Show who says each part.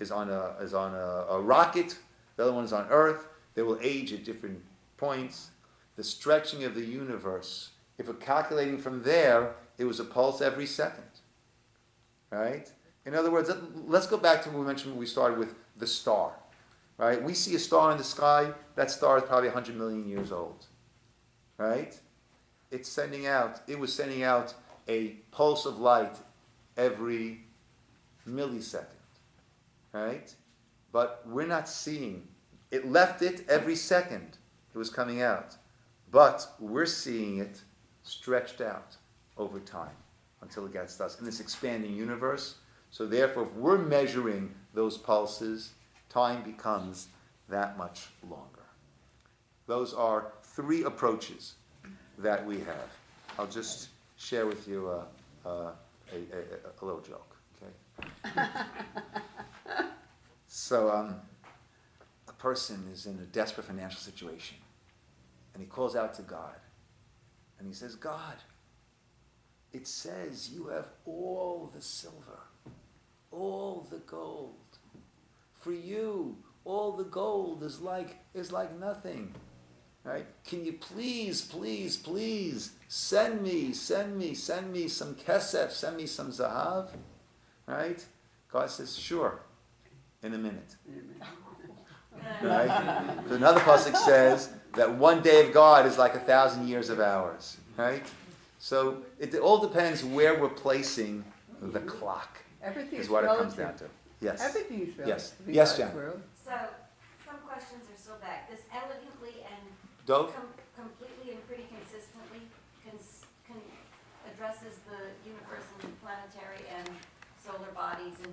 Speaker 1: is on a is on a, a rocket. The other one is on Earth. They will age at different points. The stretching of the universe. If we're calculating from there, it was a pulse every second. Right? In other words, let- let's go back to what we mentioned when we started with the star. Right? We see a star in the sky, that star is probably 100 million years old. Right? It's sending out, it was sending out a pulse of light every millisecond. Right? But we're not seeing, it left it every second it was coming out. But we're seeing it stretched out over time until it gets to us in this expanding universe. So therefore, if we're measuring those pulses, time becomes that much longer. Those are three approaches that we have. I'll just share with you a, a, a, a, a little joke. Okay. so um, a person is in a desperate financial situation, and he calls out to God, and he says, "God, it says you have all the silver, all the gold. For you, all the gold is like is like nothing. Right? Can you please, please, please send me, send me, send me some kesef, send me some zahav? Right? God says, sure, in a minute. Right? So another pasuk says that one day of God is like a thousand years of ours. Right? So it all depends where we're placing the clock.
Speaker 2: Everything
Speaker 1: Is
Speaker 2: is
Speaker 1: what it comes down to. Yes.
Speaker 2: Everything is relative.
Speaker 1: Yes.
Speaker 2: in
Speaker 1: Yes,
Speaker 2: God's
Speaker 1: Jan.
Speaker 3: So, some questions are still back. This elegantly and
Speaker 1: Dove?
Speaker 3: com- completely and pretty consistently cons- con- addresses the universe and planetary and solar bodies and